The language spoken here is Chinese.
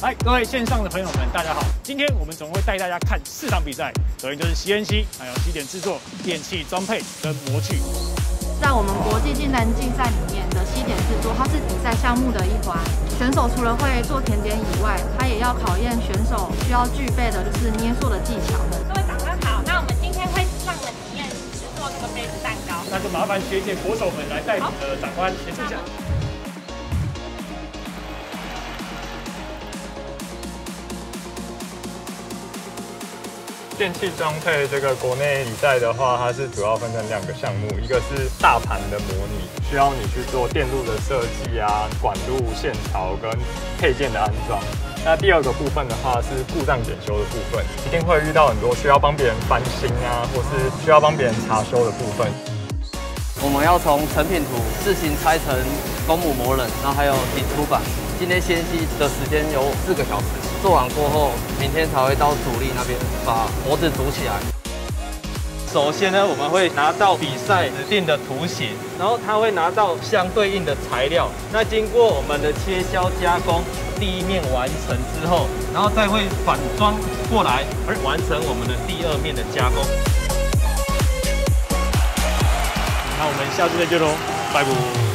嗨，各位线上的朋友们，大家好！今天我们总会带大家看四场比赛，首先就是 CNC，还有西点制作、电器装配跟模具。在我们国际技能竞赛里面的西点制作，它是比赛项目的一环。选手除了会做甜点以外，他也要考验选手需要具备的就是捏塑的技巧。各位长官好，那我们今天会让我们体验制作这个杯子蛋糕。那就麻烦学姐国手们来带领的长官协助一下。电器装配这个国内比赛的话，它是主要分成两个项目，一个是大盘的模拟，需要你去做电路的设计啊、管路、线槽跟配件的安装。那第二个部分的话是故障检修的部分，一定会遇到很多需要帮别人翻新啊，或是需要帮别人查修的部分。我们要从成品图自行拆成公母模人，然后还有底出板。今天先期的时间有四个小时，做完过后，明天才会到主力那边把模子组起来。首先呢，我们会拿到比赛指定的图形，然后他会拿到相对应的材料。那经过我们的切削加工，第一面完成之后，然后再会反装过来，而完成我们的第二面的加工。那我们下次再见喽，拜拜。